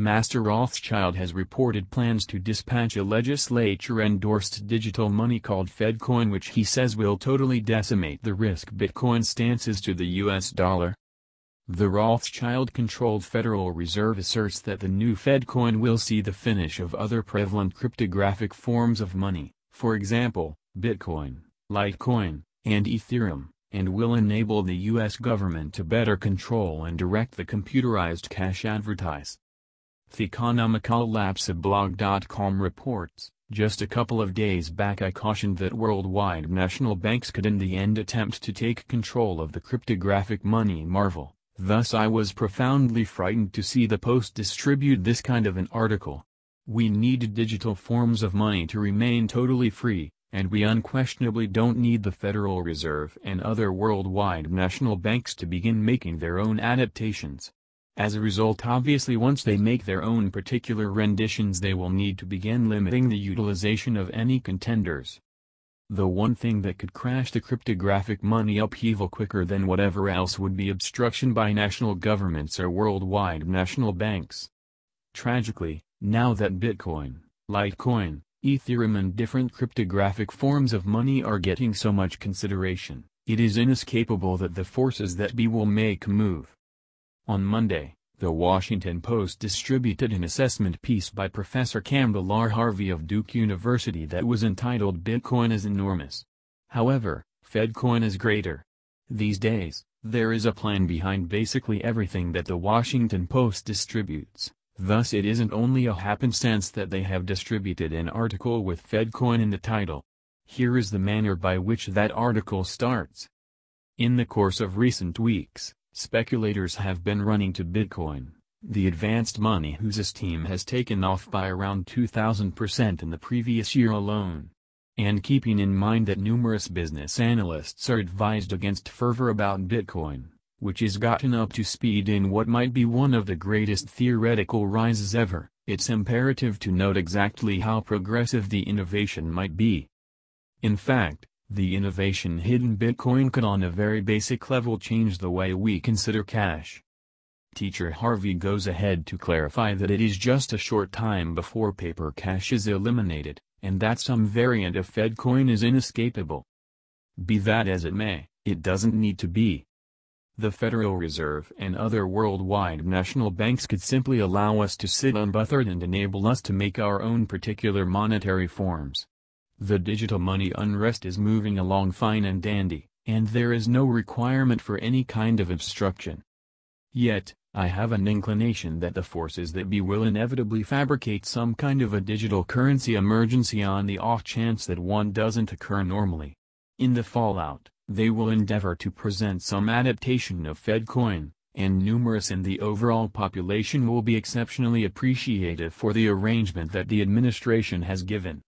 Master Rothschild has reported plans to dispatch a legislature-endorsed digital money called FedCoin which he says will totally decimate the risk Bitcoin stances to the US dollar. The Rothschild-controlled Federal Reserve asserts that the new FedCoin will see the finish of other prevalent cryptographic forms of money, for example, Bitcoin, Litecoin, and Ethereum, and will enable the U.S. government to better control and direct the computerized cash advertise. TheEconomicalLapseblog.com reports, just a couple of days back I cautioned that worldwide national banks could in the end attempt to take control of the cryptographic money marvel, thus I was profoundly frightened to see the Post distribute this kind of an article. We need digital forms of money to remain totally free, and we unquestionably don't need the Federal Reserve and other worldwide national banks to begin making their own adaptations. As a result obviously once they make their own particular renditions they will need to begin limiting the utilization of any contenders. The one thing that could crash the cryptographic money upheaval quicker than whatever else would be obstruction by national governments or worldwide national banks. Tragically, now that Bitcoin, Litecoin, Ethereum and different cryptographic forms of money are getting so much consideration, it is inescapable that the forces that be will make move. On Monday, The Washington Post distributed an assessment piece by Professor Campbell R. Harvey of Duke University that was entitled Bitcoin is enormous. However, Fedcoin is greater. These days, there is a plan behind basically everything that The Washington Post distributes, thus it isn't only a happenstance that they have distributed an article with Fedcoin in the title. Here is the manner by which that article starts. In the course of recent weeks, Speculators have been running to Bitcoin, the advanced money whose esteem has taken off by around 2000% in the previous year alone. And keeping in mind that numerous business analysts are advised against fervor about Bitcoin, which has gotten up to speed in what might be one of the greatest theoretical rises ever, it's imperative to note exactly how progressive the innovation might be. In fact, the innovation hidden Bitcoin could on a very basic level change the way we consider cash. Teacher Harvey goes ahead to clarify that it is just a short time before paper cash is eliminated, and that some variant of Fedcoin is inescapable. Be that as it may, it doesn't need to be. The Federal Reserve and other worldwide national banks could simply allow us to sit unbothered and enable us to make our own particular monetary forms. The digital money unrest is moving along fine and dandy, and there is no requirement for any kind of obstruction. Yet, I have an inclination that the forces that be will inevitably fabricate some kind of a digital currency emergency on the off chance that one doesn't occur normally. In the fallout, they will endeavor to present some adaptation of Fed coin, and numerous in the overall population will be exceptionally appreciative for the arrangement that the administration has given.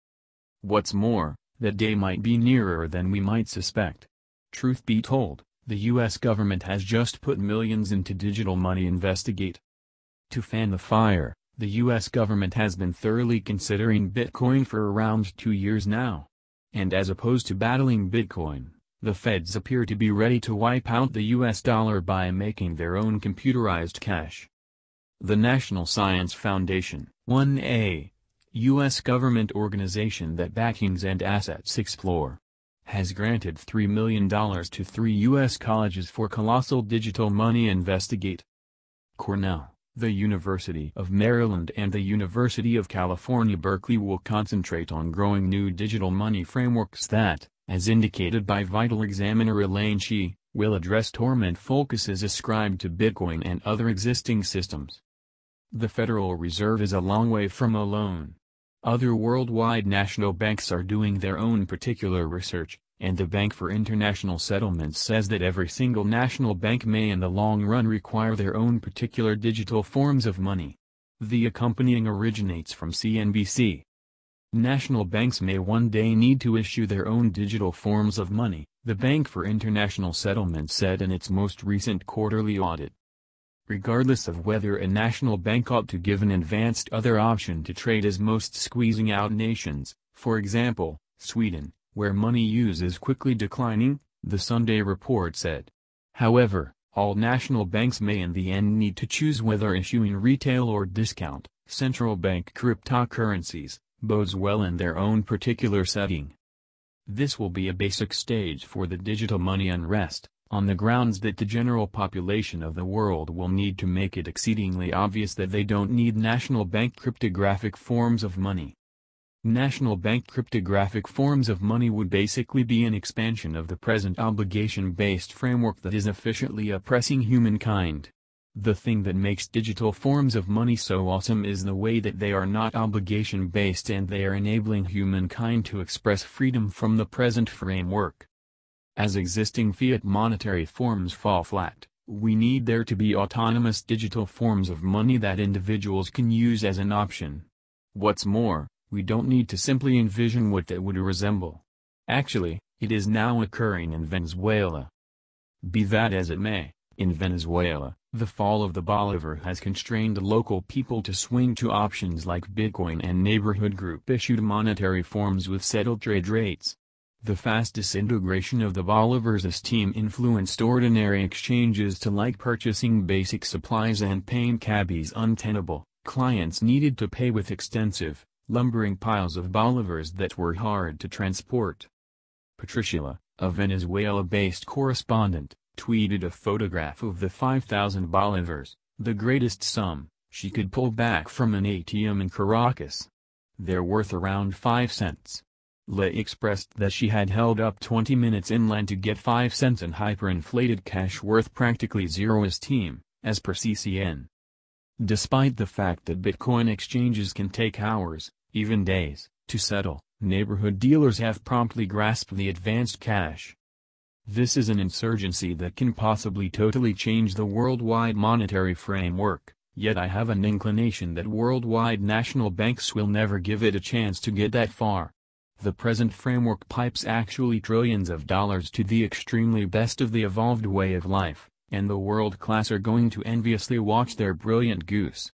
What's more, that day might be nearer than we might suspect. Truth be told, the U.S. government has just put millions into digital money investigate. To fan the fire, the U.S. government has been thoroughly considering Bitcoin for around two years now. And as opposed to battling Bitcoin, the feds appear to be ready to wipe out the U.S. dollar by making their own computerized cash. The National Science Foundation, 1A, U.S. government organization that backings and assets explore, has granted $3 million to three U.S. colleges for colossal digital money investigate. Cornell, the University of Maryland and the University of California Berkeley will concentrate on growing new digital money frameworks that, as indicated by Vital Examiner Elaine Chee, will address torment focuses ascribed to Bitcoin and other existing systems. The Federal Reserve is a long way from alone. Other worldwide national banks are doing their own particular research, and the Bank for International Settlements says that every single national bank may in the long run require their own particular digital forms of money. The accompanying originates from CNBC. National banks may one day need to issue their own digital forms of money, the Bank for International Settlements said in its most recent quarterly audit regardless of whether a national bank ought to give an advanced other option to trade as most squeezing out nations, for example, Sweden, where money use is quickly declining, the Sunday report said. However, all national banks may in the end need to choose whether issuing retail or discount, central bank cryptocurrencies, bodes well in their own particular setting. This will be a basic stage for the digital money unrest, on the grounds that the general population of the world will need to make it exceedingly obvious that they don't need national bank cryptographic forms of money. National bank cryptographic forms of money would basically be an expansion of the present obligation-based framework that is efficiently oppressing humankind. The thing that makes digital forms of money so awesome is the way that they are not obligation-based and they are enabling humankind to express freedom from the present framework. As existing fiat monetary forms fall flat, we need there to be autonomous digital forms of money that individuals can use as an option. What's more, we don't need to simply envision what that would resemble. Actually, it is now occurring in Venezuela. Be that as it may, in Venezuela, the fall of the bolivar has constrained local people to swing to options like Bitcoin and neighborhood group-issued monetary forms with settled trade rates. The fast disintegration of the bolivar's esteem influenced ordinary exchanges to like purchasing basic supplies and paying cabbies untenable. Clients needed to pay with extensive, lumbering piles of bolivars that were hard to transport. Patricia, a Venezuela-based correspondent, tweeted a photograph of the 5,000 bolivars, the greatest sum, she could pull back from an ATM in Caracas. They're worth around 5 cents. Le expressed that she had held up 20 minutes inland to get 5 cents in hyperinflated cash worth practically zero esteem, as per CCN. Despite the fact that Bitcoin exchanges can take hours, even days, to settle, neighborhood dealers have promptly grasped the advanced cash. This is an insurgency that can possibly totally change the worldwide monetary framework, yet I have an inclination that worldwide national banks will never give it a chance to get that far. The present framework pipes actually trillions of dollars to the extremely best of the evolved way of life, and the world class are going to enviously watch their brilliant goose.